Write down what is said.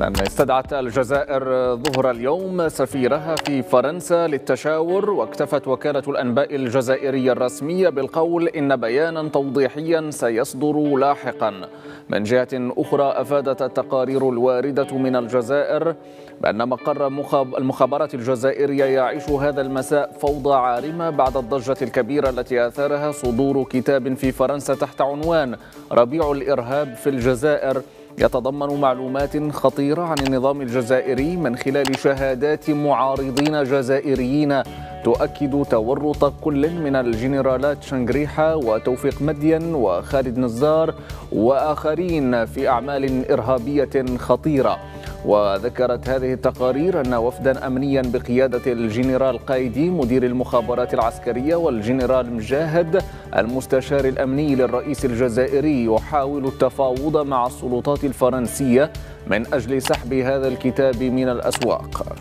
لأن استدعت الجزائر ظهر اليوم سفيرها في فرنسا للتشاور واكتفت وكالة الأنباء الجزائرية الرسمية بالقول إن بيانا توضيحيا سيصدر لاحقا. من جهة أخرى أفادت التقارير الواردة من الجزائر بأن مقر المخابرات الجزائرية يعيش هذا المساء فوضى عارمة بعد الضجة الكبيرة التي آثارها صدور كتاب في فرنسا تحت عنوان ربيع الإرهاب في الجزائر. يتضمن معلومات خطيرة عن النظام الجزائري من خلال شهادات معارضين جزائريين تؤكد تورط كل من الجنرالات شنغريحة وتوفيق مدين وخالد نزار وآخرين في أعمال إرهابية خطيرة. وذكرت هذه التقارير أن وفدا أمنيا بقيادة الجنرال قايدي مدير المخابرات العسكرية والجنرال مجاهد المستشار الأمني للرئيس الجزائري يحاول التفاوض مع السلطات الفرنسية من أجل سحب هذا الكتاب من الأسواق.